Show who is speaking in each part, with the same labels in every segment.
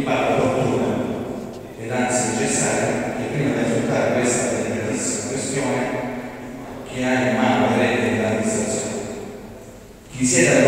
Speaker 1: mi pare opportuna ed anzi necessaria che prima di affrontare questa delicatissima questione che ha in mano le reti dell'amministrazione, chi siede al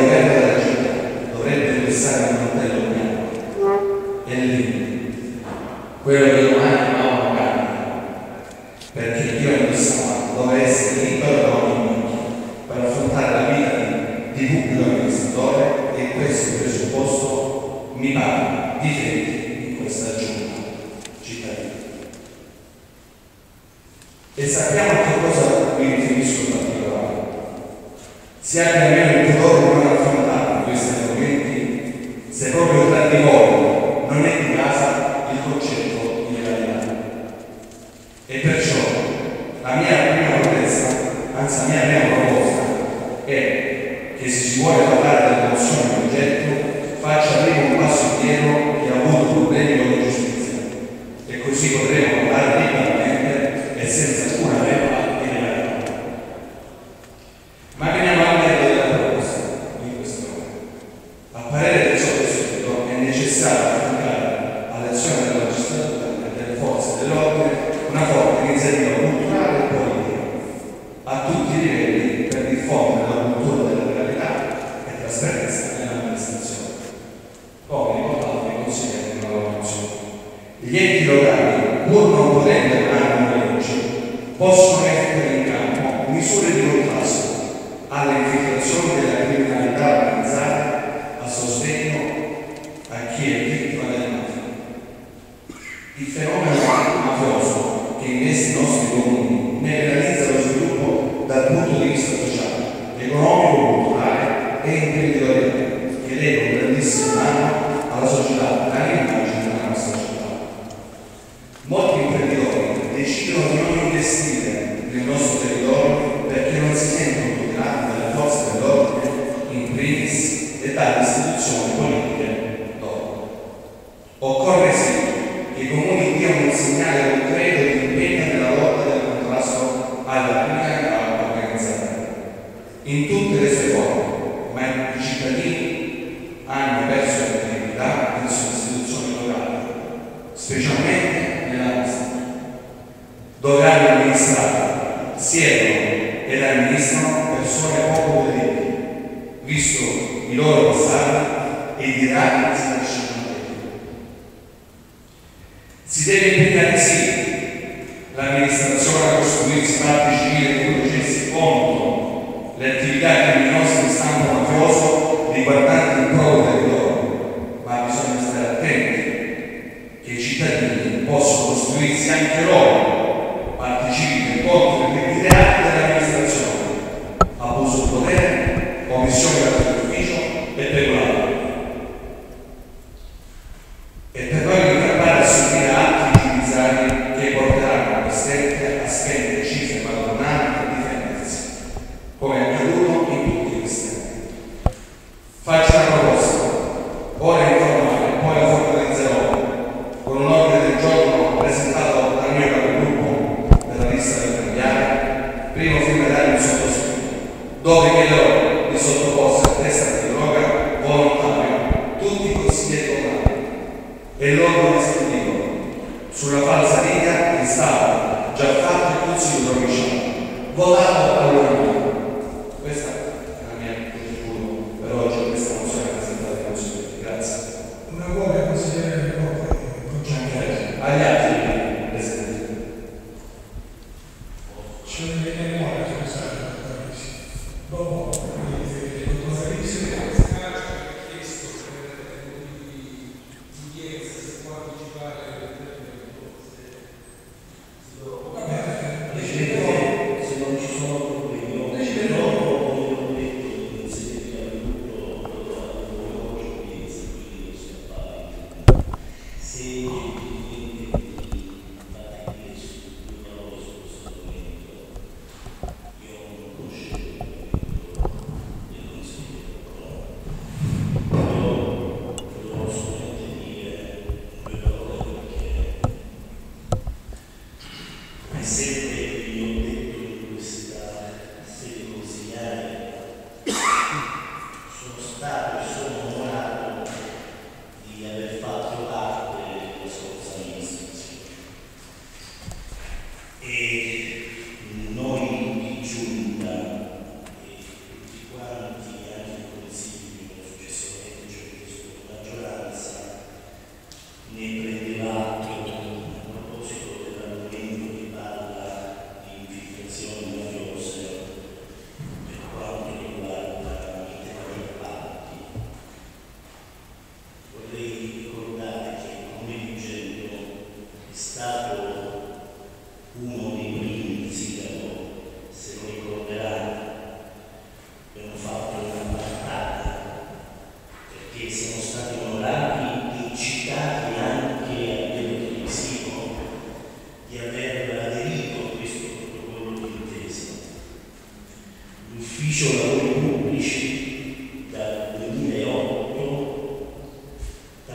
Speaker 2: Yeah.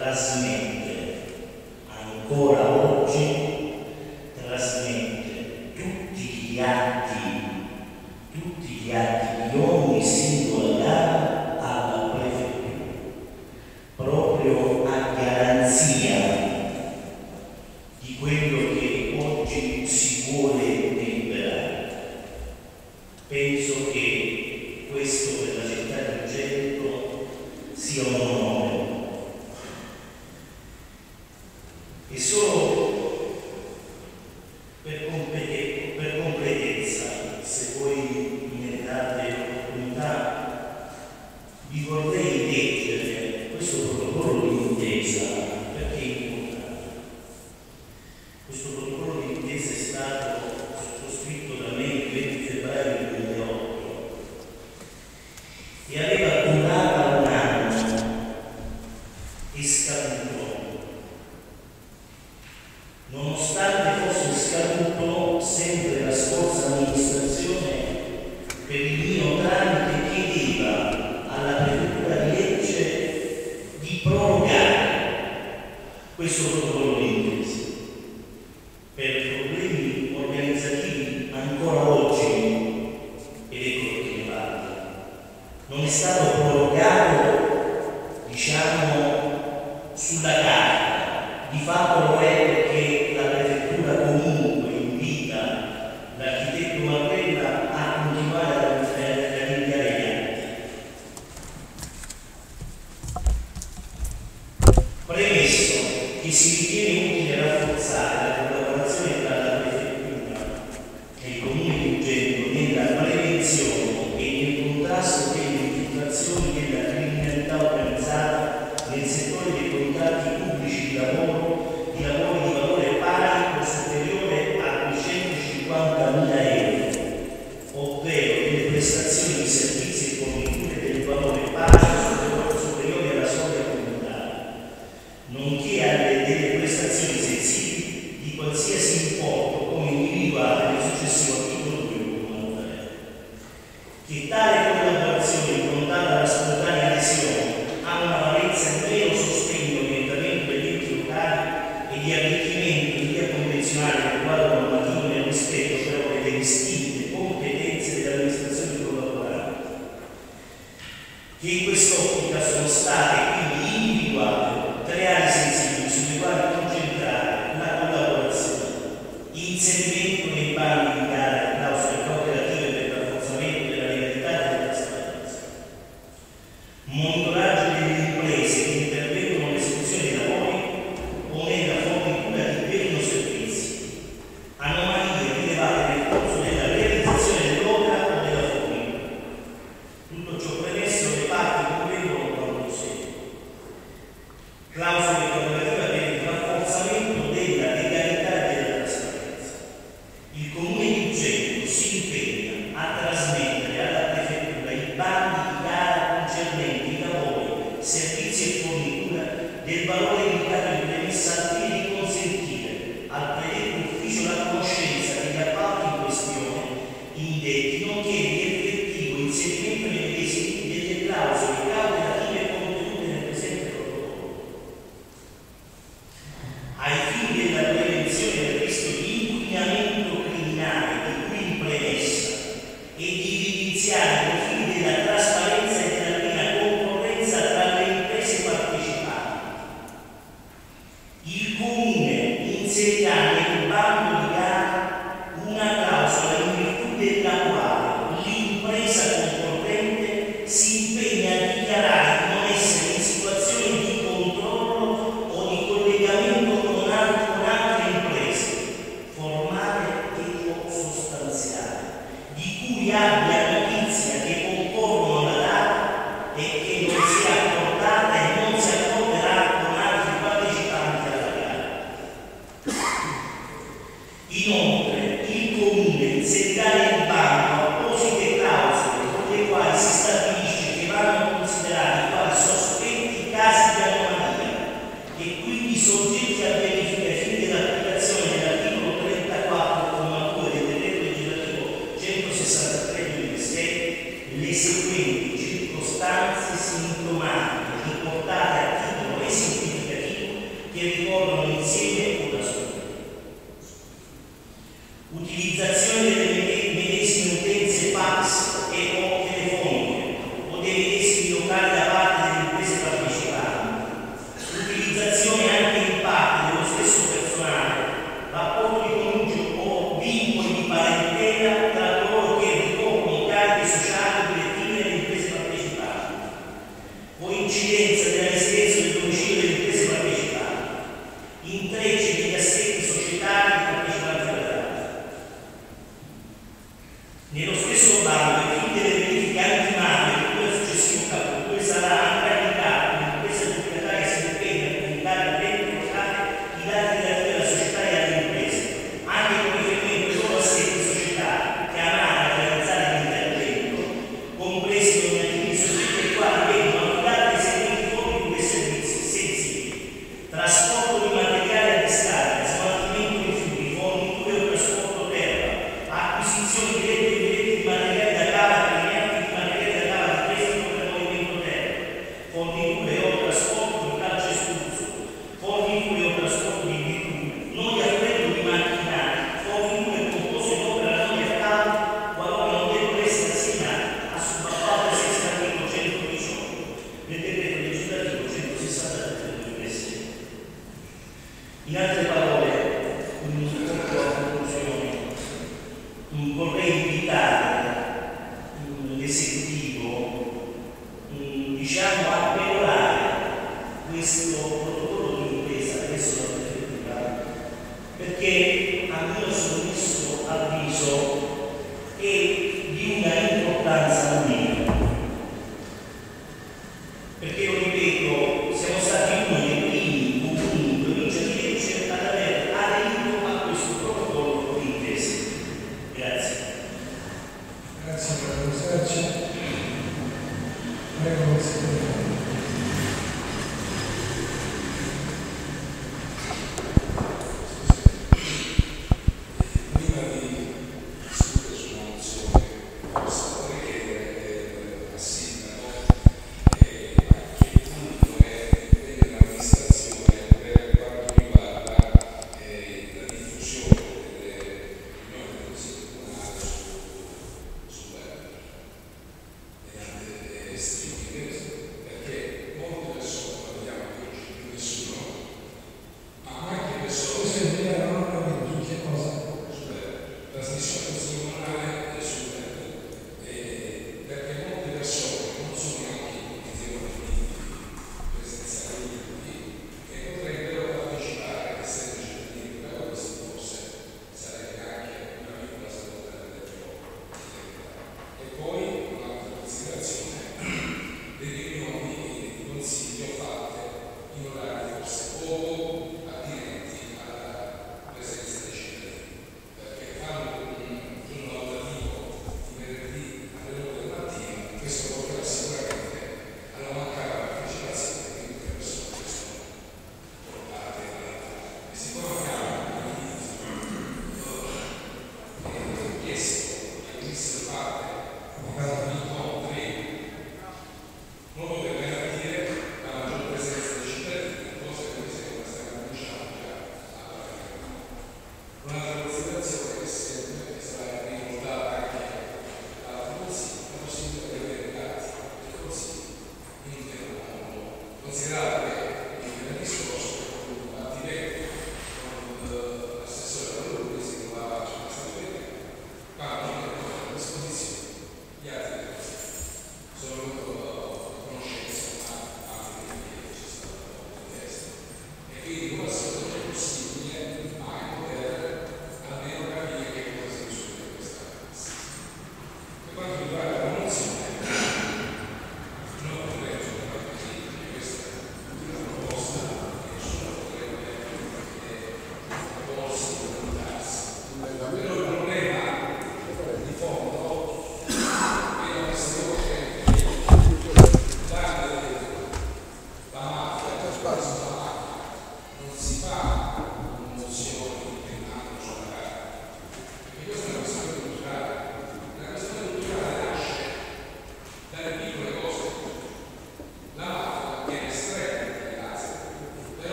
Speaker 3: Trasmette ancora oggi contratti pubblici di lavoro,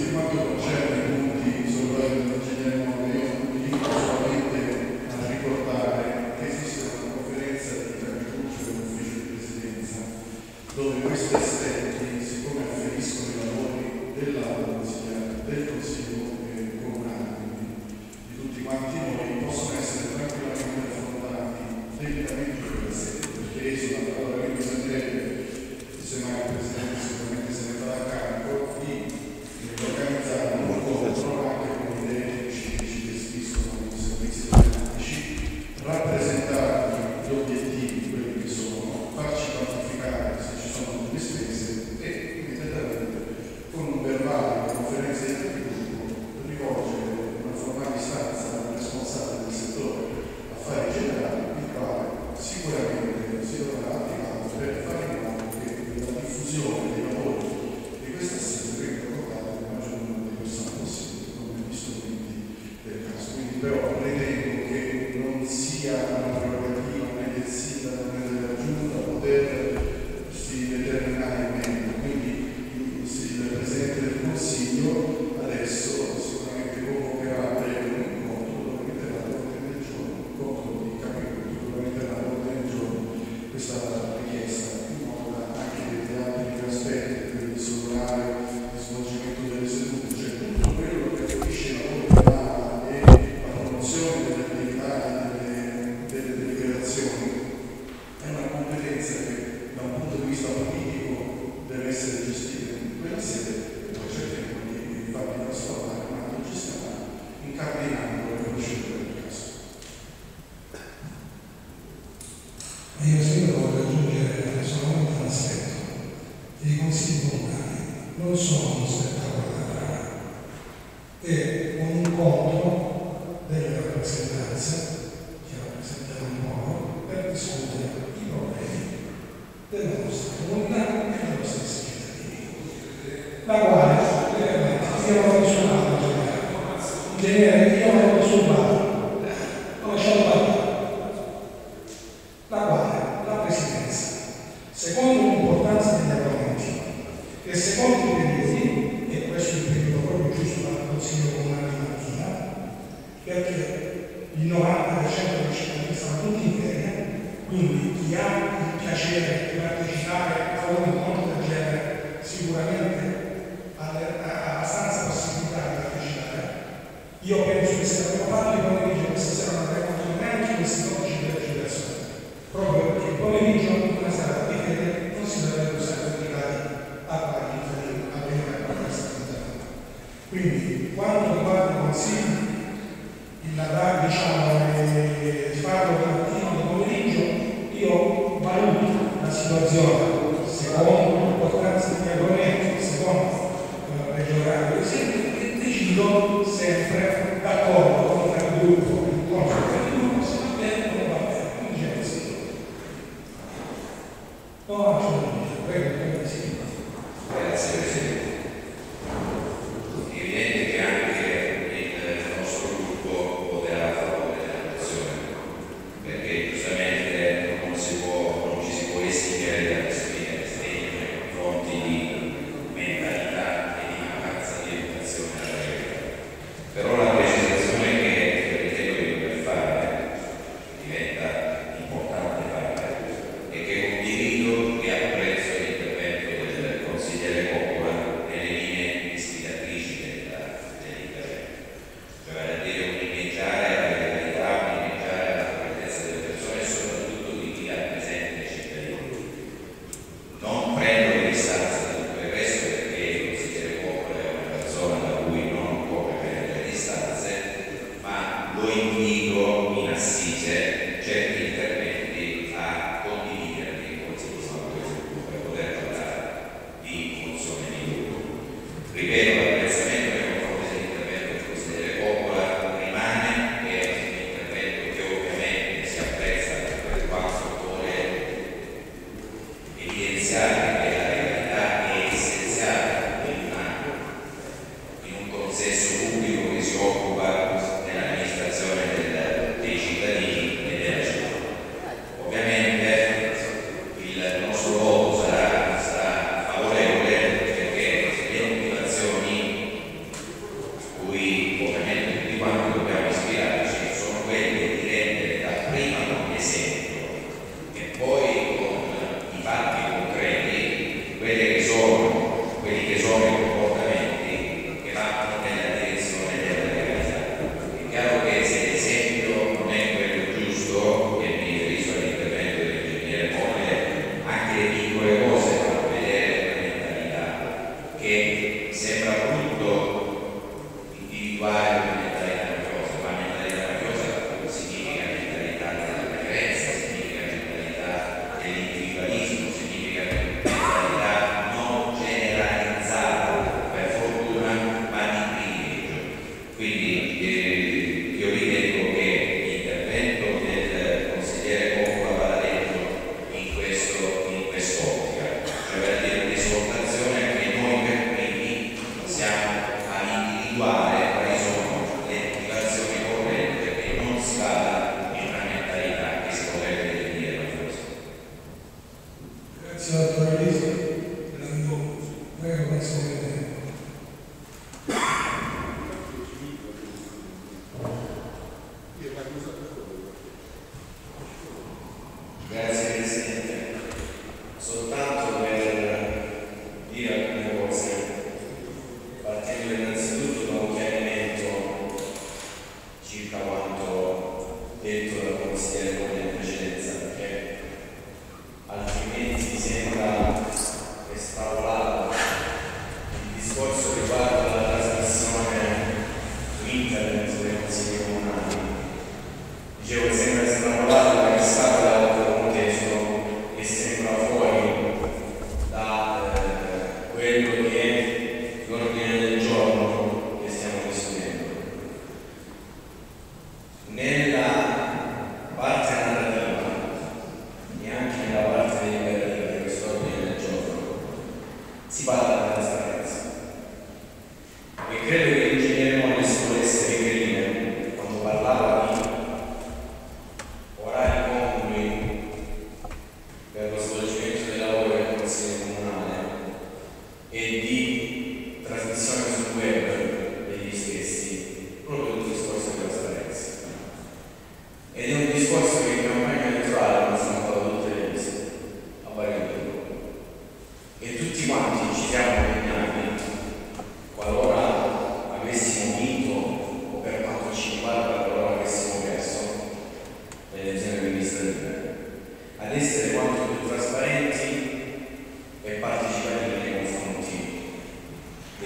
Speaker 4: consesso pubblico che si occupa dell'amministrazione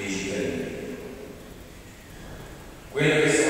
Speaker 5: 10 Quello che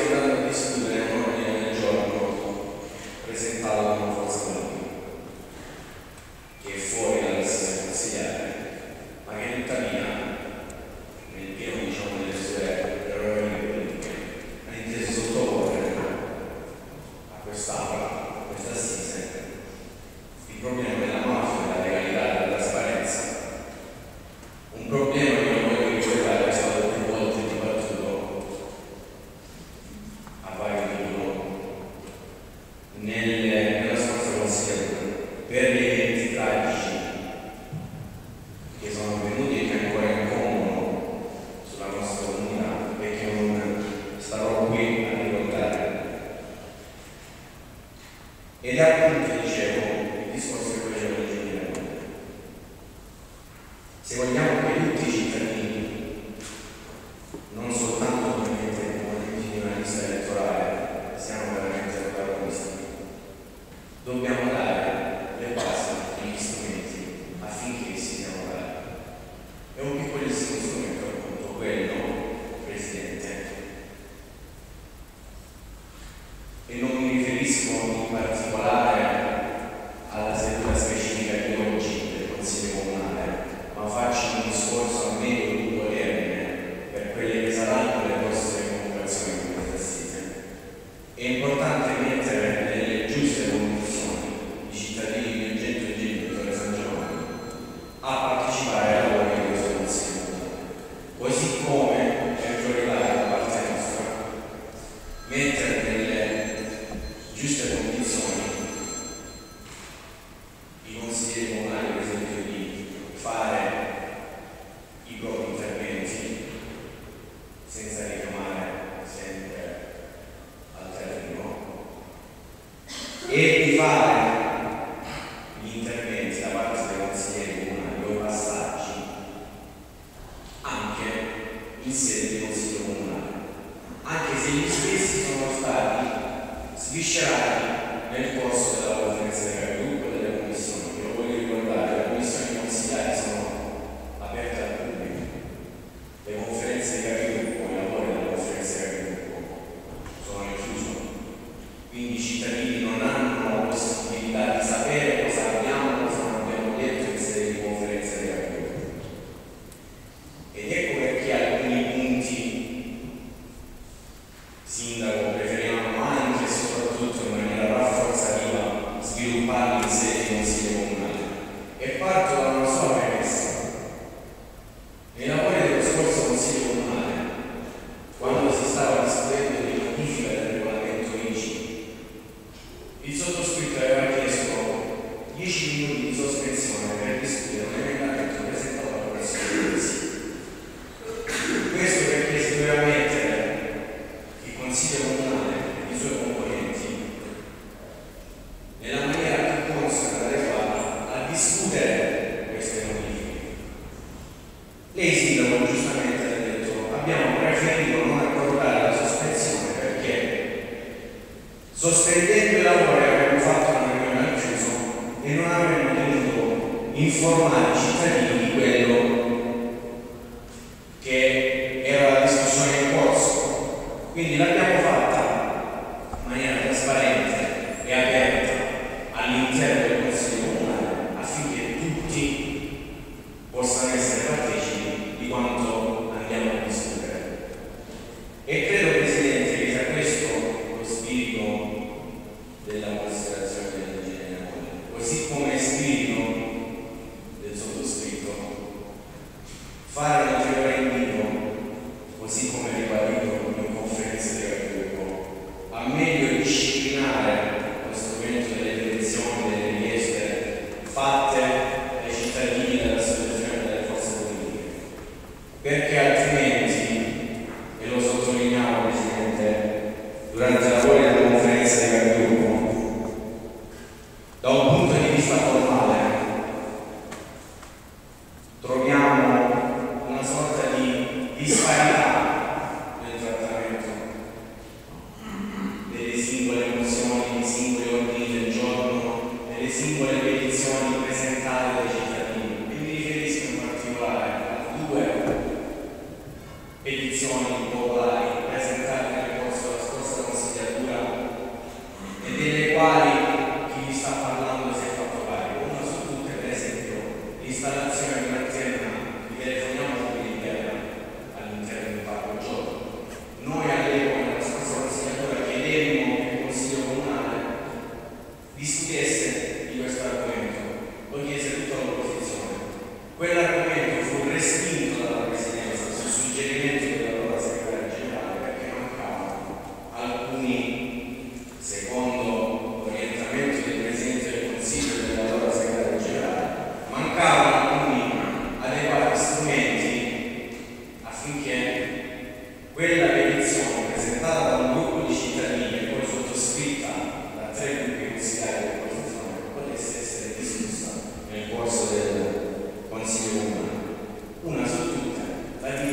Speaker 5: 85.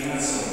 Speaker 5: Grazie.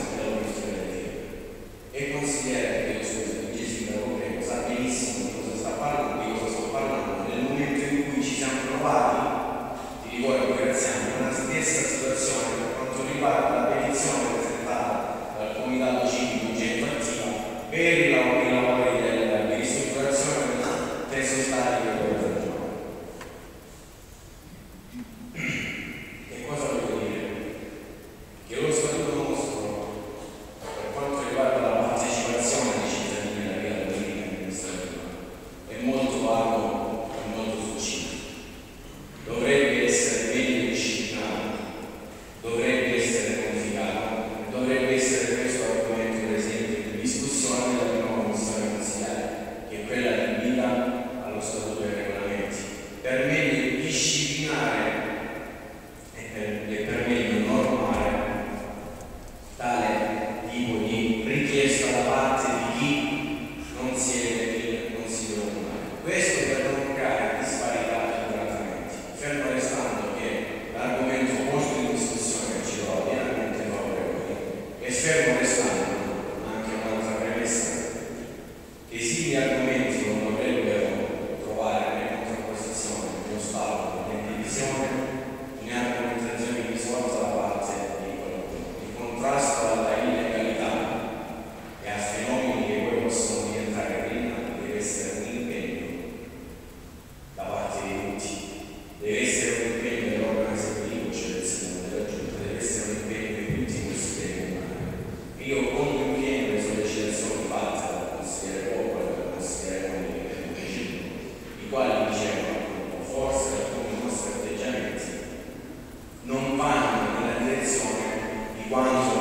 Speaker 5: one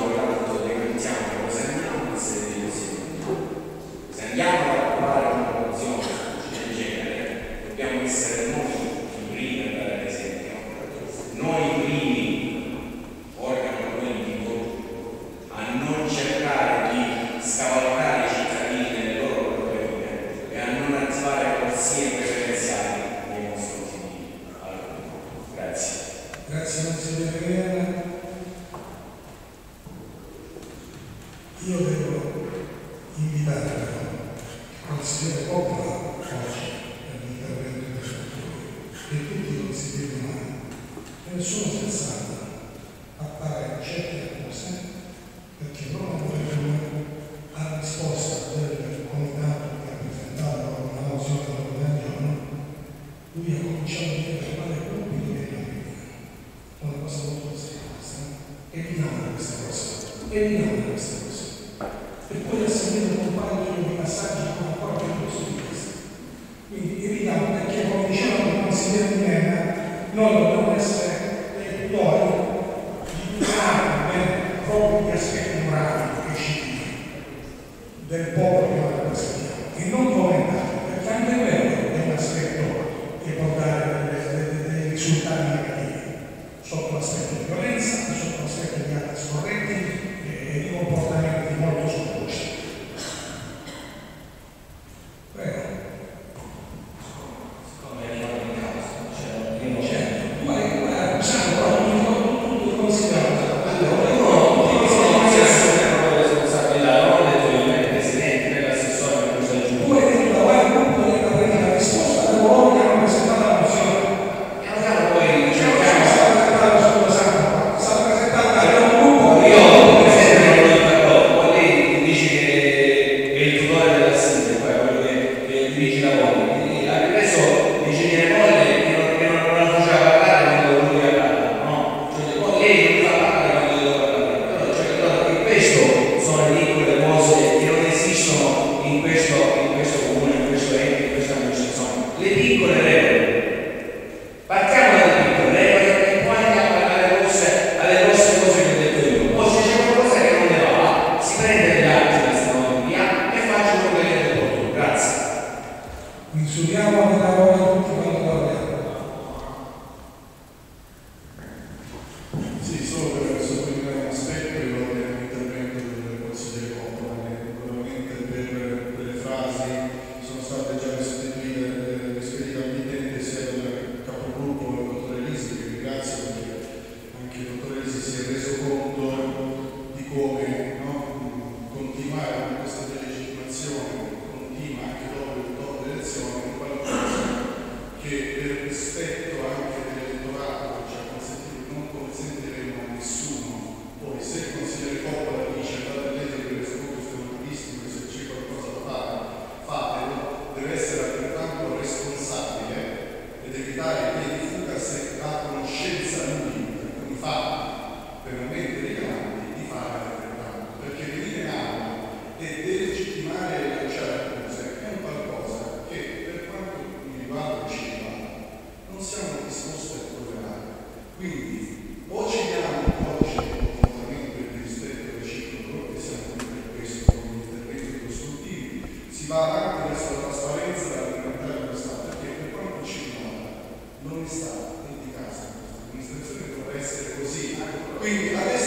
Speaker 4: Quindi adesso,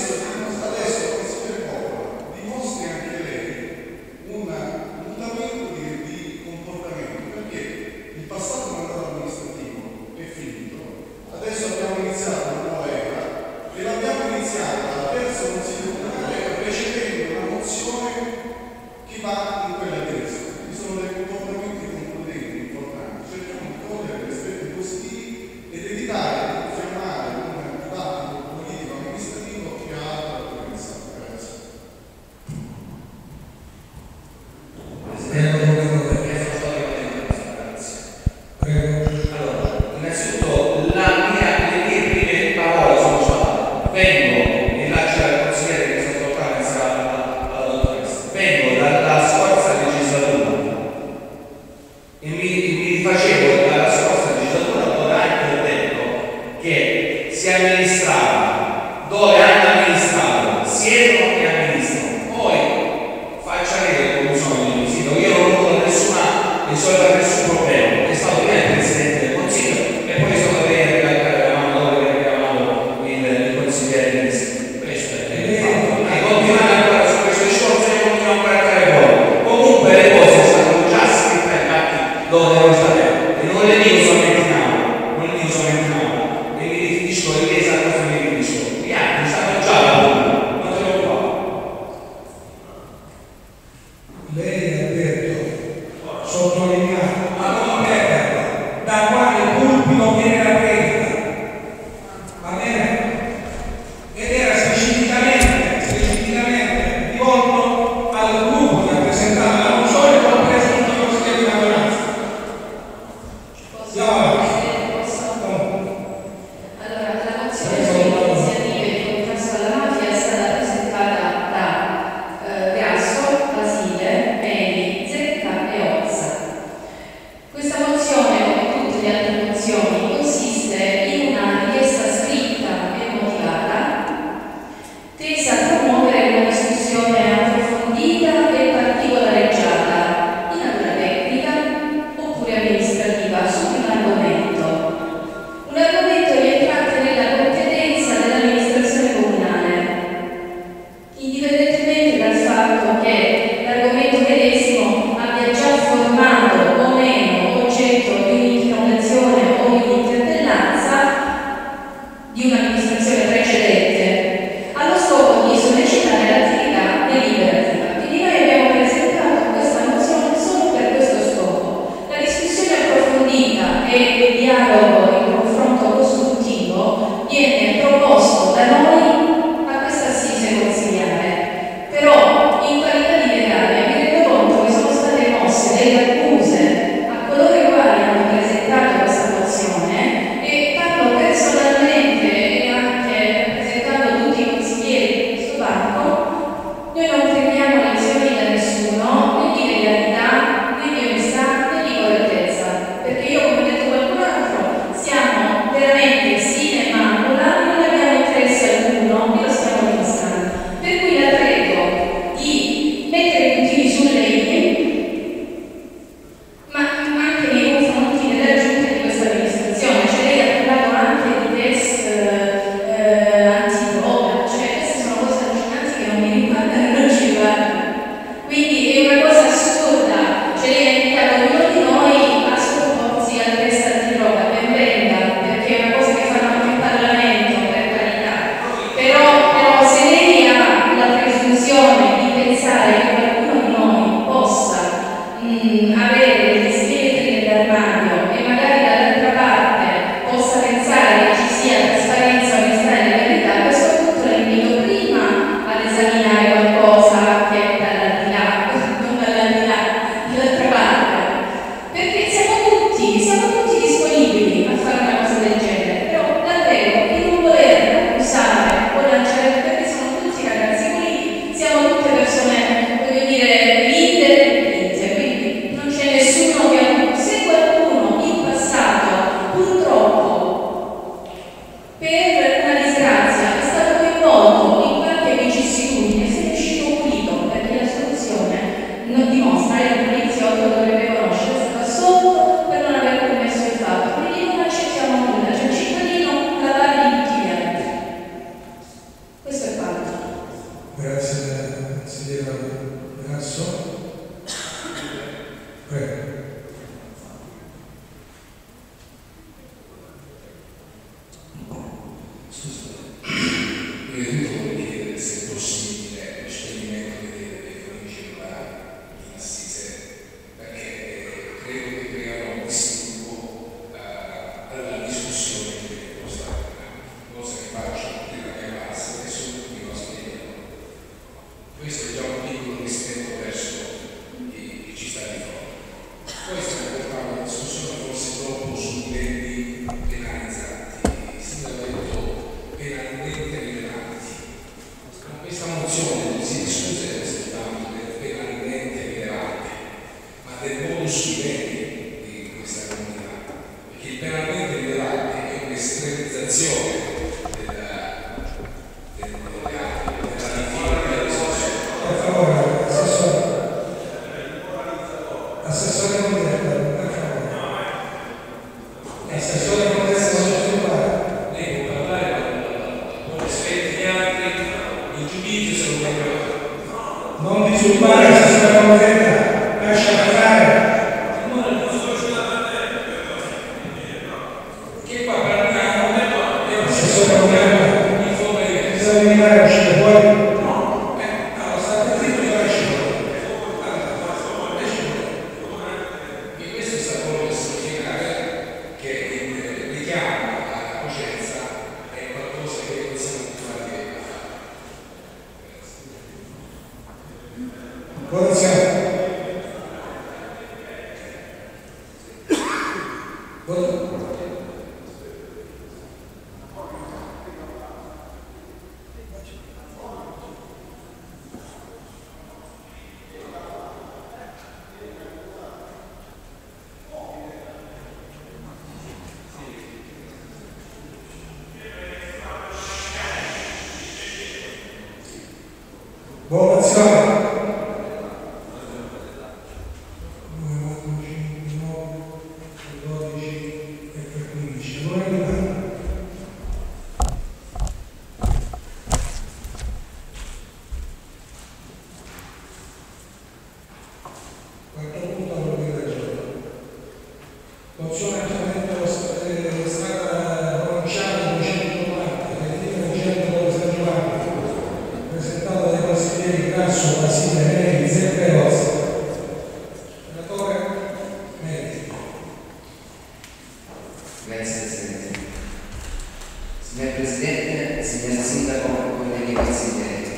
Speaker 6: signor Sindaco, come dei presidenti,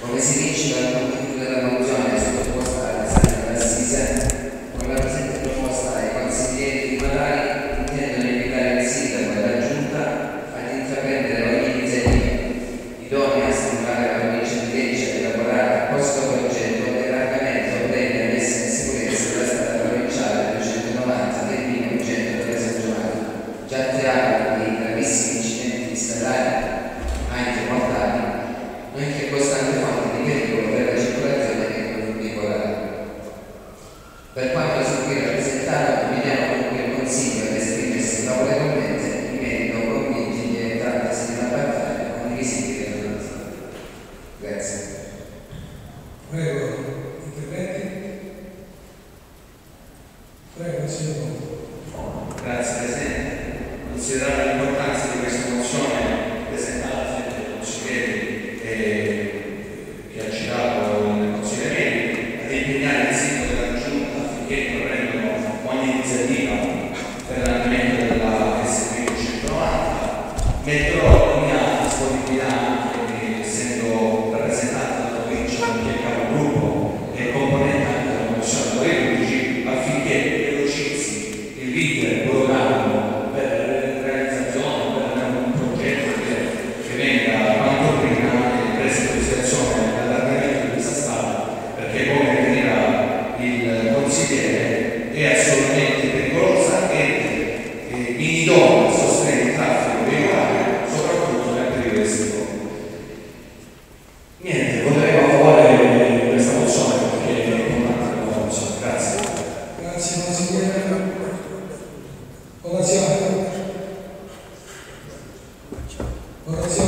Speaker 6: come si dice dalla conclusione della mozione
Speaker 2: Gracias.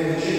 Speaker 4: Amen.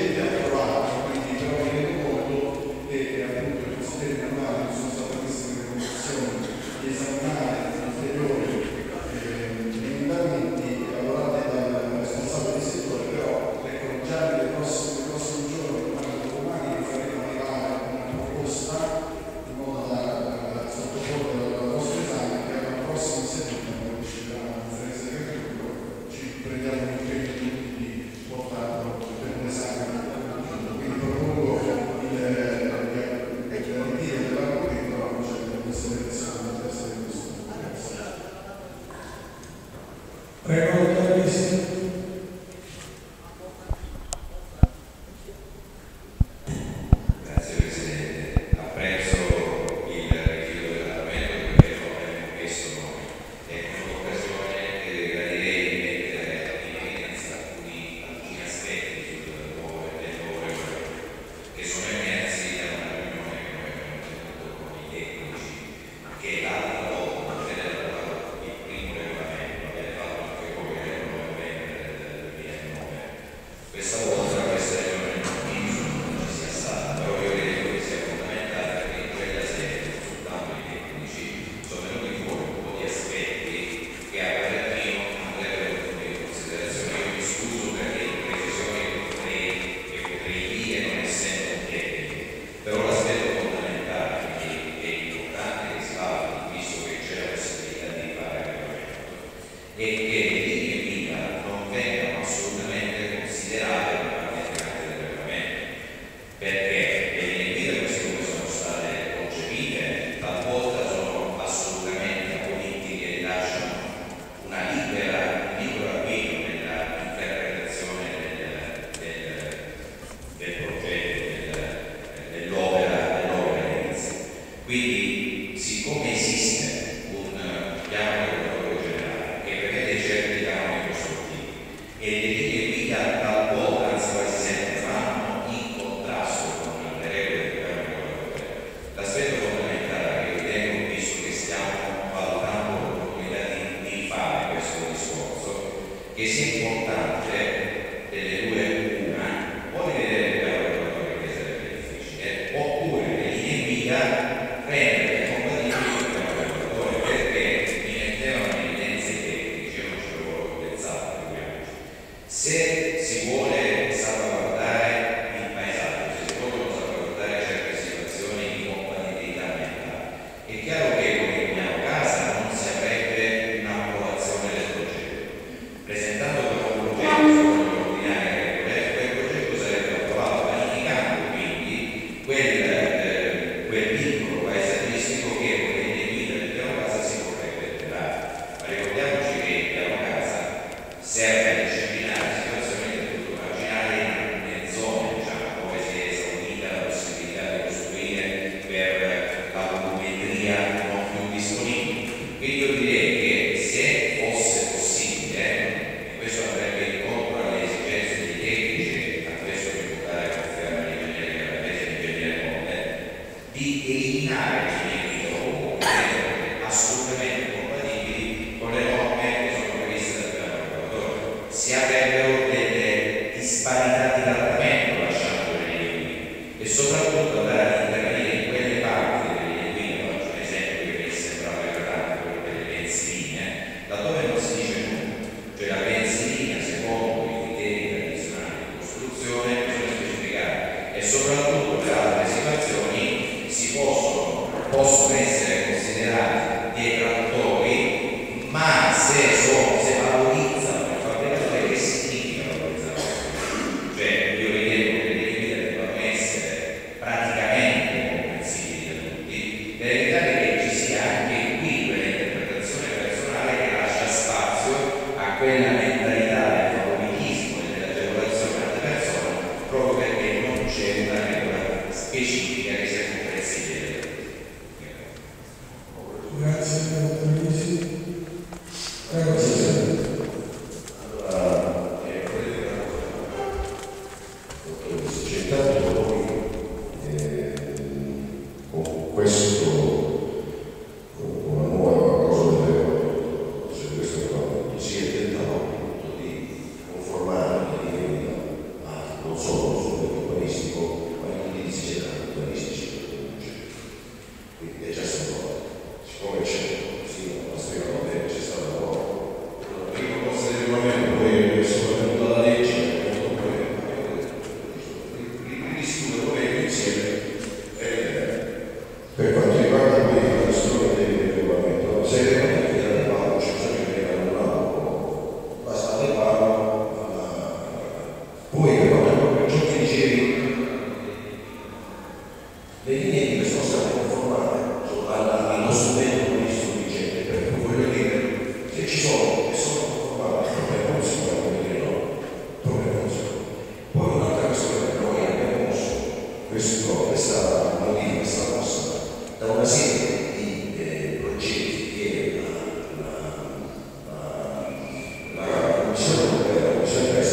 Speaker 7: Michel Robert, Michel Pesce,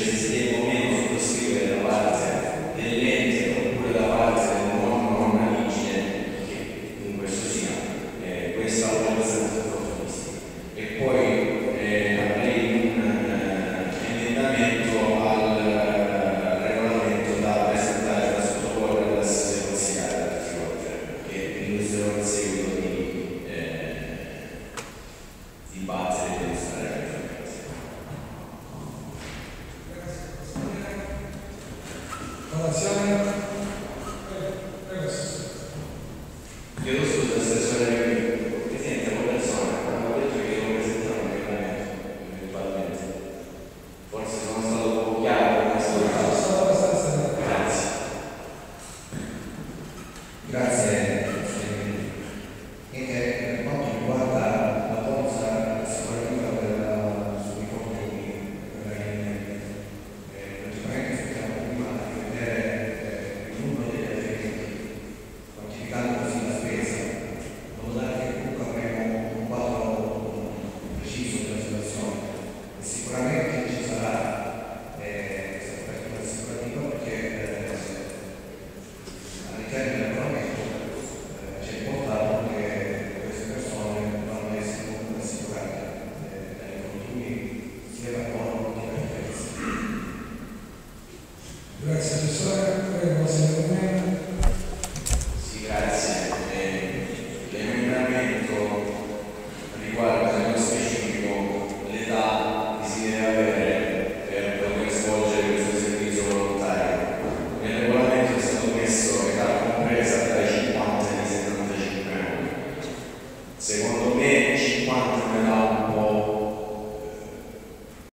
Speaker 5: Jesus is